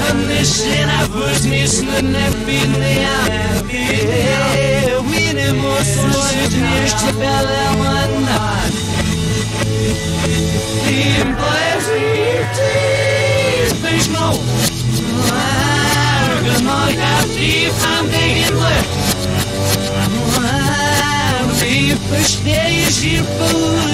Hamišina vžnišna pinija Minimo svoju dnešće bele manna Tim pleži ti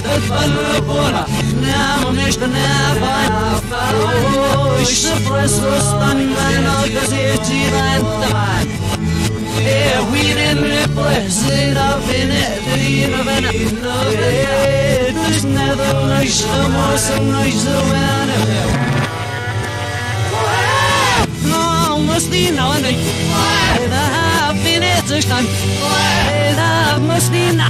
تفرقونا نعمش نافع فروش فرسوستن من القزيتي غنتعان إيه وين نبرح زينا بنقدرين بنقدرين تجنذر نجم وسم نجزوان مسلين عليك إذا بنتشتن إذا مسلين